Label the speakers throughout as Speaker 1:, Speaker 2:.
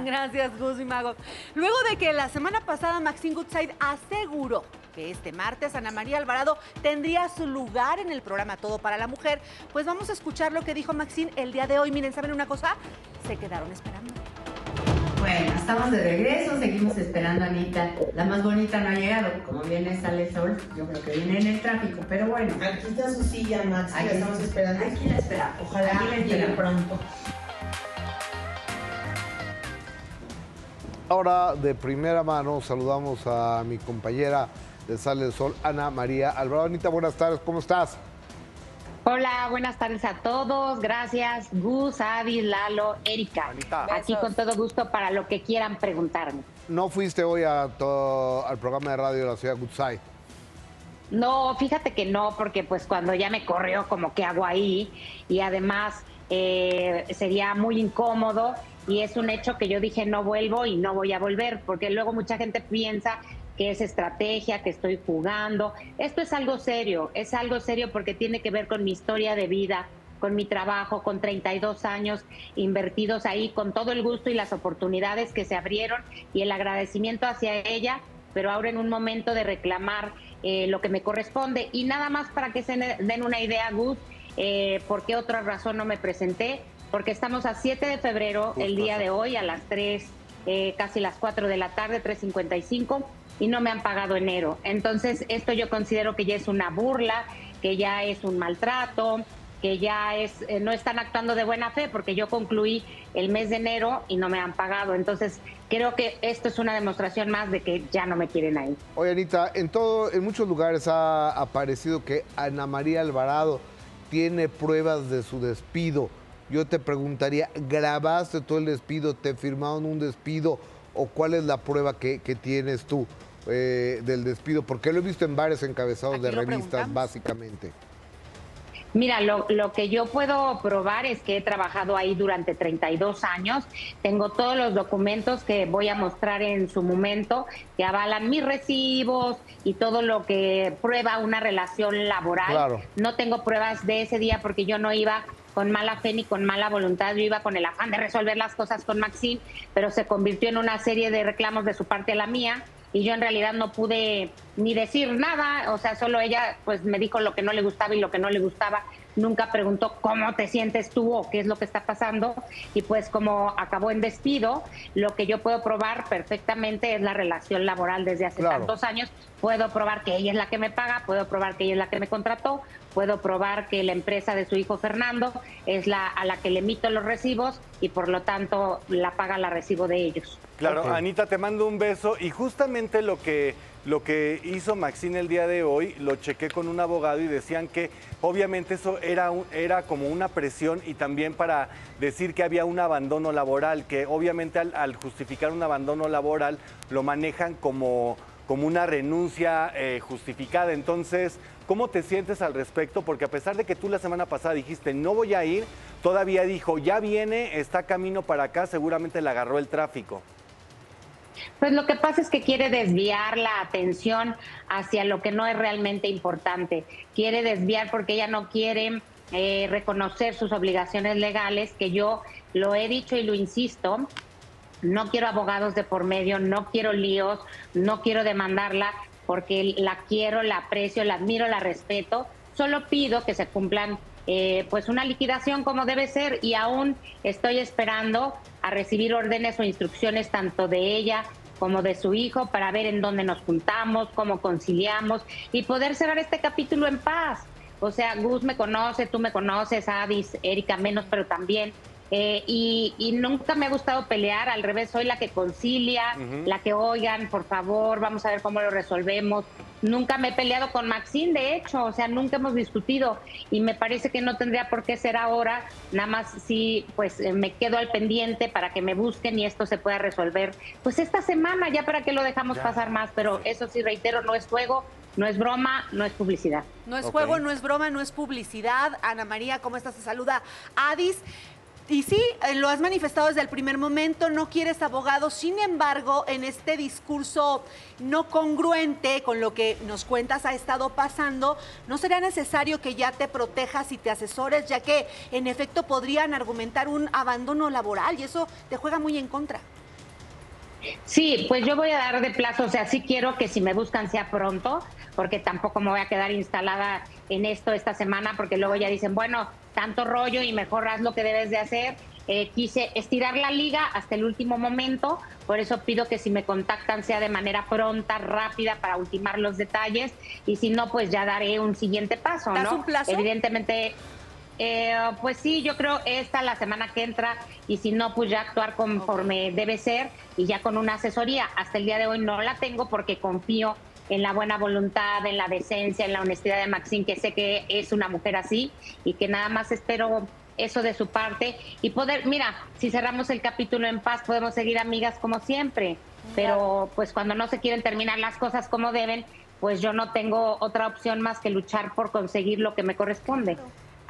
Speaker 1: Gracias, Gus y Mago. Luego de que la semana pasada Maxine Goodside aseguró que este martes Ana María Alvarado tendría su lugar en el programa Todo para la Mujer, pues vamos a escuchar lo que dijo Maxine el día de hoy. Miren, ¿saben una cosa? Se quedaron esperando.
Speaker 2: Bueno, estamos de regreso, seguimos esperando a Anita. La más bonita no ha llegado, como viene sale el sol, yo creo que viene en el tráfico, pero bueno.
Speaker 3: Aquí está su silla, Max,
Speaker 2: Aquí
Speaker 3: la estamos esperando.
Speaker 2: Aquí la esperamos.
Speaker 3: Ojalá
Speaker 2: Aquí la
Speaker 3: llegue pronto.
Speaker 4: Ahora, de primera mano, saludamos a mi compañera de Sale el Sol, Ana María Alvarado. Anita, buenas tardes, ¿cómo estás?
Speaker 5: Hola, buenas tardes a todos. Gracias, Gus, Adi, Lalo, Erika.
Speaker 4: Anita.
Speaker 5: Aquí con todo gusto para lo que quieran preguntarme.
Speaker 4: No fuiste hoy a to- al programa de radio de la ciudad de Goodside.
Speaker 5: No, fíjate que no, porque pues cuando ya me corrió, como que hago ahí, y además eh, sería muy incómodo, y es un hecho que yo dije no vuelvo y no voy a volver, porque luego mucha gente piensa que es estrategia, que estoy jugando. Esto es algo serio, es algo serio porque tiene que ver con mi historia de vida, con mi trabajo, con 32 años invertidos ahí, con todo el gusto y las oportunidades que se abrieron y el agradecimiento hacia ella, pero ahora en un momento de reclamar eh, lo que me corresponde. Y nada más para que se den una idea, Gus, eh, por qué otra razón no me presenté, porque estamos a 7 de febrero, el día de hoy, a las 3, eh, casi las 4 de la tarde, 3.55, y no me han pagado enero. Entonces, esto yo considero que ya es una burla, que ya es un maltrato, que ya es eh, no están actuando de buena fe porque yo concluí el mes de enero y no me han pagado. Entonces, creo que esto es una demostración más de que ya no me quieren ahí.
Speaker 4: Oye, Anita, en, todo, en muchos lugares ha aparecido que Ana María Alvarado tiene pruebas de su despido. Yo te preguntaría, ¿grabaste todo el despido? ¿Te firmaron un despido? ¿O cuál es la prueba que, que tienes tú eh, del despido? Porque lo he visto en varios encabezados
Speaker 1: Aquí
Speaker 4: de revistas, básicamente.
Speaker 5: Mira, lo, lo que yo puedo probar es que he trabajado ahí durante 32 años. Tengo todos los documentos que voy a mostrar en su momento que avalan mis recibos y todo lo que prueba una relación laboral.
Speaker 4: Claro.
Speaker 5: No tengo pruebas de ese día porque yo no iba con mala fe ni con mala voluntad, yo iba con el afán de resolver las cosas con Maxine, pero se convirtió en una serie de reclamos de su parte a la mía y yo en realidad no pude ni decir nada, o sea, solo ella pues me dijo lo que no le gustaba y lo que no le gustaba, nunca preguntó cómo te sientes tú o qué es lo que está pasando y pues como acabó en despido, lo que yo puedo probar perfectamente es la relación laboral desde hace
Speaker 4: Claro.
Speaker 5: tantos años, puedo probar que ella es la que me paga, puedo probar que ella es la que me contrató, puedo probar que la empresa de su hijo Fernando es la a la que le emito los recibos y por lo tanto la paga la recibo de ellos.
Speaker 6: Claro. Anita, te mando un beso y justamente lo que, lo que hizo Maxine el día de hoy, lo chequé con un abogado y decían que obviamente eso era, un- era como una presión y también para decir que había un abandono laboral, que obviamente al, al justificar un abandono laboral lo manejan como, como una renuncia eh, justificada. Entonces, ¿cómo te sientes al respecto? Porque a pesar de que tú la semana pasada dijiste no voy a ir, todavía dijo ya viene, está camino para acá, seguramente le agarró el tráfico.
Speaker 5: Pues lo que pasa es que quiere desviar la atención hacia lo que no es realmente importante. Quiere desviar porque ella no quiere eh, reconocer sus obligaciones legales, que yo lo he dicho y lo insisto. No quiero abogados de por medio, no quiero líos, no quiero demandarla porque la quiero, la aprecio, la admiro, la respeto. Solo pido que se cumplan eh, pues una liquidación como debe ser y aún estoy esperando a recibir órdenes o instrucciones tanto de ella como de su hijo para ver en dónde nos juntamos, cómo conciliamos y poder cerrar este capítulo en paz. O sea, Gus me conoce, tú me conoces, Adis, Erika menos, pero también. Eh, y, y nunca me ha gustado pelear, al revés, soy la que concilia, la que oigan, por favor, vamos a ver cómo lo resolvemos. Nunca me he peleado con Maxine, de hecho, o sea, nunca hemos discutido y me parece que no tendría por qué ser ahora, nada más si pues eh, me quedo al pendiente para que me busquen y esto se pueda resolver. Pues esta semana ya para que lo dejamos pasar más, pero eso sí reitero, no es juego, no es broma, no es publicidad.
Speaker 1: No es juego, no es broma, no es publicidad. Ana María, ¿cómo estás? Se saluda Adis. Y sí, eh, lo has manifestado desde el primer momento, no quieres abogado, sin embargo, en este discurso no congruente con lo que nos cuentas ha estado pasando, ¿no sería necesario que ya te protejas y te asesores, ya que en efecto podrían argumentar un abandono laboral y eso te juega muy en contra?
Speaker 5: Sí, pues yo voy a dar de plazo, o sea, sí quiero que si me buscan sea pronto, porque tampoco me voy a quedar instalada en esto esta semana, porque luego ya dicen, bueno, tanto rollo y mejor haz lo que debes de hacer. Eh, quise estirar la liga hasta el último momento, por eso pido que si me contactan sea de manera pronta, rápida, para ultimar los detalles, y si no, pues ya daré un siguiente paso,
Speaker 1: ¿Das
Speaker 5: ¿no?
Speaker 1: un plazo?
Speaker 5: Evidentemente, eh, pues sí, yo creo esta la semana que entra y si no, pues ya actuar conforme debe ser y ya con una asesoría. Hasta el día de hoy no la tengo porque confío en la buena voluntad, en la decencia, en la honestidad de Maxine, que sé que es una mujer así y que nada más espero eso de su parte. Y poder, mira, si cerramos el capítulo en paz, podemos seguir amigas como siempre, pero pues cuando no se quieren terminar las cosas como deben, pues yo no tengo otra opción más que luchar por conseguir lo que me corresponde.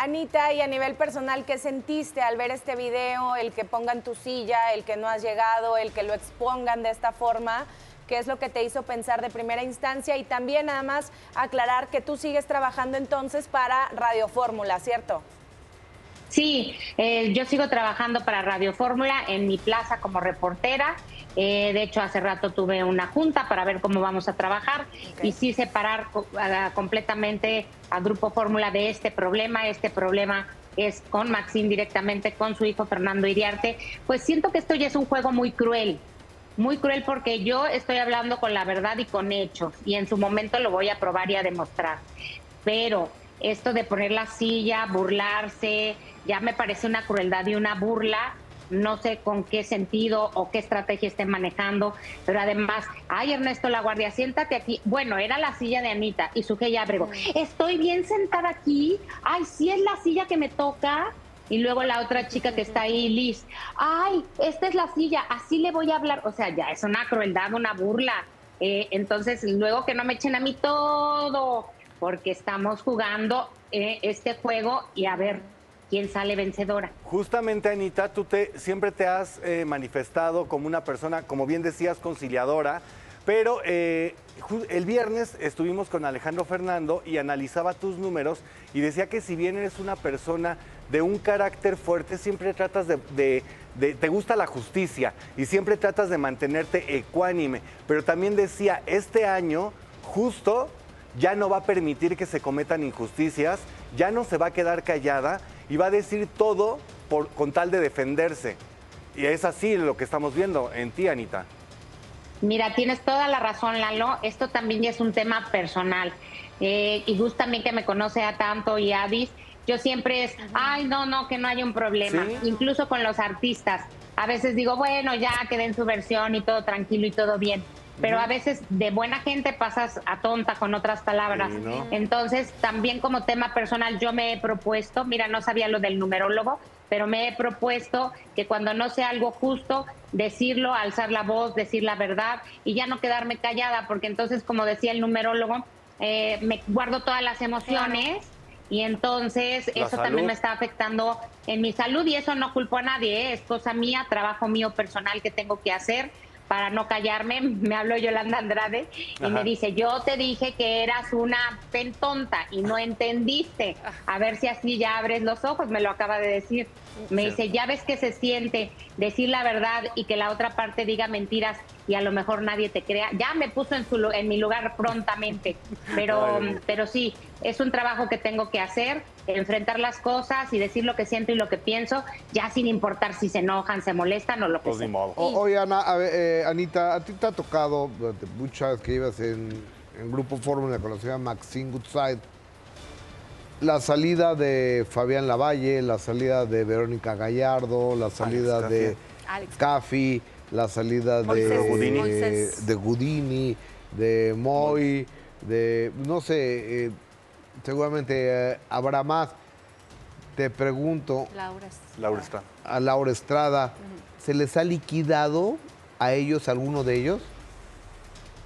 Speaker 7: Anita, y a nivel personal, ¿qué sentiste al ver este video? El que pongan tu silla, el que no has llegado, el que lo expongan de esta forma. ¿Qué es lo que te hizo pensar de primera instancia? Y también nada más aclarar que tú sigues trabajando entonces para Radio Fórmula, ¿cierto?
Speaker 5: Sí, eh, yo sigo trabajando para Radio Fórmula en mi plaza como reportera. Eh, de hecho, hace rato tuve una junta para ver cómo vamos a trabajar y sí separar a- completamente a Grupo Fórmula de este problema. Este problema es con Maxine directamente, con su hijo Fernando Iriarte. Pues siento que esto ya es un juego muy cruel. Muy cruel porque yo estoy hablando con la verdad y con hechos y en su momento lo voy a probar y a demostrar. Pero esto de poner la silla, burlarse, ya me parece una crueldad y una burla. No sé con qué sentido o qué estrategia estén manejando, pero además, ay Ernesto La Guardia, siéntate aquí. Bueno, era la silla de Anita y Suje ya Abrego. Estoy bien sentada aquí. Ay, sí es la silla que me toca. Y luego la otra chica que está ahí, Liz, ay, esta es la silla, así le voy a hablar. O sea, ya es una crueldad, una burla. Eh, entonces, luego que no me echen a mí todo, porque estamos jugando eh, este juego y a ver quién sale vencedora.
Speaker 6: Justamente, Anita, tú te, siempre te has eh, manifestado como una persona, como bien decías, conciliadora, pero eh, el viernes estuvimos con Alejandro Fernando y analizaba tus números y decía que si bien eres una persona de un carácter fuerte, siempre tratas de, de- de- te gusta la justicia y siempre tratas de mantenerte ecuánime, pero también decía, este año justo ya no va a permitir que se cometan injusticias, ya no se va a quedar callada y va a decir todo por, con tal de defenderse. Y es así lo que estamos viendo en ti, Anita.
Speaker 5: Mira, tienes toda la razón, Lalo. Esto también ya es un tema personal. Eh, y Gus también que me conoce a tanto y a Avis, yo siempre es, ay, no, no, que no haya un problema.
Speaker 6: Sí.
Speaker 5: Incluso con los artistas. A veces digo, bueno, ya que den su versión y todo tranquilo y todo bien. Pero a veces de buena gente pasas a tonta con otras palabras.
Speaker 6: Sí, ¿no?
Speaker 5: Entonces, también como tema personal, yo me he propuesto, mira, no sabía lo del numerólogo, pero me he propuesto que cuando no sea algo justo, decirlo, alzar la voz, decir la verdad y ya no quedarme callada, porque entonces, como decía el numerólogo, eh, me guardo todas las emociones. Y entonces
Speaker 6: La
Speaker 5: eso
Speaker 6: salud.
Speaker 5: también me está afectando en mi salud y eso no culpo a nadie, ¿eh? es cosa mía, trabajo mío personal que tengo que hacer para no callarme. Me habló Yolanda Andrade y
Speaker 6: Ajá.
Speaker 5: me dice, yo te dije que eras una pentonta y no entendiste. A ver si así ya abres los ojos, me lo acaba de decir. Me
Speaker 6: Sí.
Speaker 5: dice, ya ves que se siente decir la verdad y que la otra parte diga mentiras y a lo mejor nadie te crea. Ya me puso en, su, lu- en mi lugar prontamente, pero, pero sí, es un trabajo que tengo que hacer, enfrentar las cosas y decir lo que siento y lo que pienso, ya sin importar si se enojan, se molestan o lo que
Speaker 6: Pues
Speaker 5: sea.
Speaker 6: modo.
Speaker 4: O- oye, Ana, a ver, eh, Anita, a ti te ha tocado durante muchas que ibas en, en Grupo Fórmula con la señora Maxine Goodside, la salida de Fabián Lavalle, la salida de Verónica Gallardo, la salida
Speaker 6: Alex
Speaker 4: de
Speaker 1: Alex.
Speaker 4: Caffi, la salida de
Speaker 6: Gudini.
Speaker 1: Moisés.
Speaker 4: de Gudini, de Moy, de, no sé, eh, seguramente eh, habrá más. Te pregunto,
Speaker 1: Laura.
Speaker 6: Laura está.
Speaker 4: a Laura Estrada, ¿se les ha liquidado a ellos, alguno de ellos?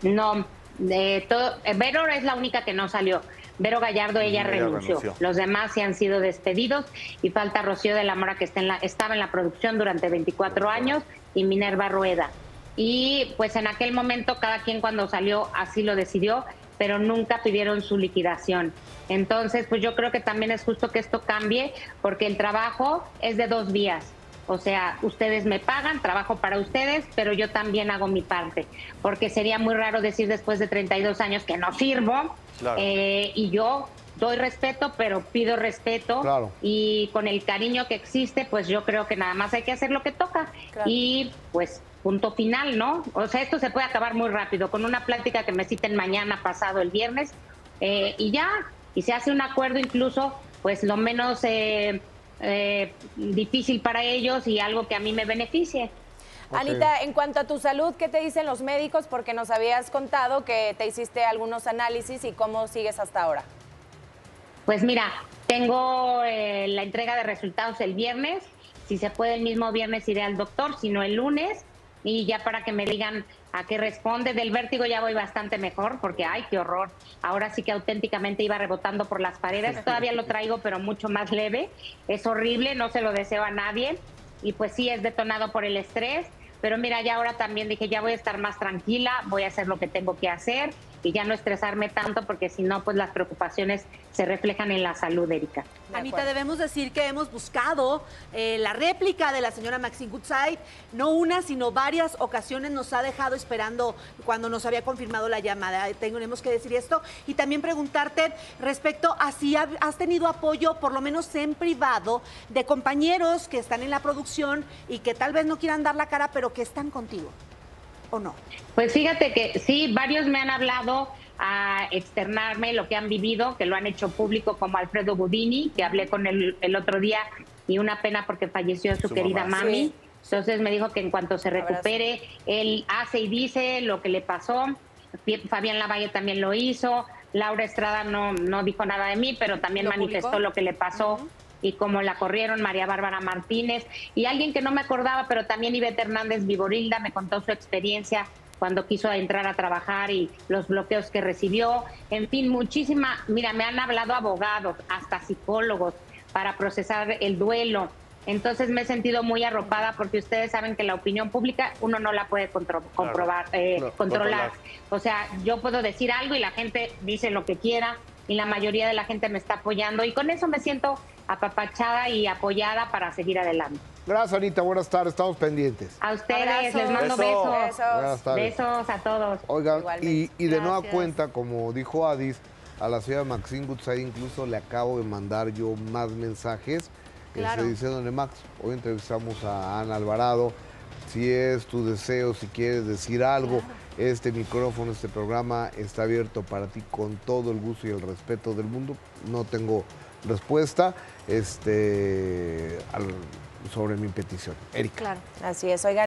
Speaker 5: No, de todo, eh, Vero es la única que no salió. Vero Gallardo, ella,
Speaker 6: Ella
Speaker 5: renunció.
Speaker 6: renunció.
Speaker 5: Los demás se han sido despedidos y falta Rocío de la Mora que está en la, estaba en la producción durante 24 años y Minerva Rueda. Y pues en aquel momento cada quien cuando salió así lo decidió, pero nunca pidieron su liquidación. Entonces, pues yo creo que también es justo que esto cambie porque el trabajo es de dos vías. O sea, ustedes me pagan, trabajo para ustedes, pero yo también hago mi parte, porque sería muy raro decir después de 32 años que no sirvo.
Speaker 6: Claro.
Speaker 5: Eh, y yo doy respeto, pero pido respeto.
Speaker 4: Claro.
Speaker 5: Y con el cariño que existe, pues yo creo que nada más hay que hacer lo que toca.
Speaker 7: Claro.
Speaker 5: Y pues punto final, ¿no? O sea, esto se puede acabar muy rápido, con una plática que me citen mañana pasado el viernes, eh, y ya, y se hace un acuerdo incluso, pues lo menos eh, eh, difícil para ellos y algo que a mí me beneficie.
Speaker 7: Anita, en cuanto a tu salud, ¿qué te dicen los médicos? Porque nos habías contado que te hiciste algunos análisis y cómo sigues hasta ahora.
Speaker 5: Pues mira, tengo eh, la entrega de resultados el viernes. Si se puede el mismo viernes iré al doctor, si no el lunes. Y ya para que me digan a qué responde. Del vértigo ya voy bastante mejor porque, ay, qué horror. Ahora sí que auténticamente iba rebotando por las paredes. Todavía lo traigo, pero mucho más leve. Es horrible, no se lo deseo a nadie. Y pues sí, es detonado por el estrés. Pero mira, ya ahora también dije, ya voy a estar más tranquila, voy a hacer lo que tengo que hacer y ya no estresarme tanto porque si no, pues las preocupaciones se reflejan en la salud, Erika.
Speaker 7: De
Speaker 1: Anita,
Speaker 7: acuerdo.
Speaker 1: debemos decir que hemos buscado eh, la réplica de la señora Maxine Goodside, no una, sino varias ocasiones nos ha dejado esperando cuando nos había confirmado la llamada. Tenemos que decir esto y también preguntarte respecto a si ha- has tenido apoyo, por lo menos en privado, de compañeros que están en la producción y que tal vez no quieran dar la cara, pero que están contigo, ¿o no?
Speaker 5: Pues fíjate que sí, varios me han hablado a externarme lo que han vivido, que lo han hecho público, como Alfredo Budini, que hablé con él el otro día, y una pena porque falleció su,
Speaker 6: Su
Speaker 5: querida
Speaker 6: mamá.
Speaker 5: mami.
Speaker 7: Sí.
Speaker 5: Entonces me dijo que en cuanto se recupere, él hace y dice lo que le pasó. Fabián Lavalle también lo hizo. Laura Estrada no, no dijo nada de mí, pero también
Speaker 7: ¿Lo
Speaker 5: manifestó
Speaker 7: publicó?
Speaker 5: lo que le pasó y cómo la corrieron María Bárbara Martínez. Y alguien que no me acordaba, pero también Ivette Hernández Viborilda me contó su experiencia cuando quiso entrar a trabajar y los bloqueos que recibió. En fin, muchísima, mira, me han hablado abogados, hasta psicólogos, para procesar el duelo. Entonces me he sentido muy arropada porque ustedes saben que la opinión pública uno no la puede contro- comprobar, eh, controlar.
Speaker 6: controlar.
Speaker 5: O sea, yo puedo decir algo y la gente dice lo que quiera y la mayoría de la gente me está apoyando y con eso me siento apapachada y apoyada para seguir adelante.
Speaker 4: Gracias, Anita. Buenas tardes. Estamos pendientes.
Speaker 5: A ustedes
Speaker 7: Abrazos.
Speaker 5: les mando
Speaker 6: Beso.
Speaker 5: besos.
Speaker 7: Besos.
Speaker 4: Buenas tardes.
Speaker 5: Besos a todos.
Speaker 4: Oigan, y, y de nueva cuenta, como dijo Adis, a la señora Maxine Goodside incluso le acabo de mandar yo más mensajes
Speaker 1: Claro.
Speaker 4: este, diciéndole, Max, hoy entrevistamos a Ana Alvarado, si es tu deseo, si quieres decir algo, este micrófono, este programa está abierto para ti con todo el gusto y el respeto del mundo. No tengo respuesta este, al- sobre mi petición. Erika.
Speaker 1: Claro.
Speaker 7: Así es, oigan.